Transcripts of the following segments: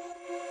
you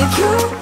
me through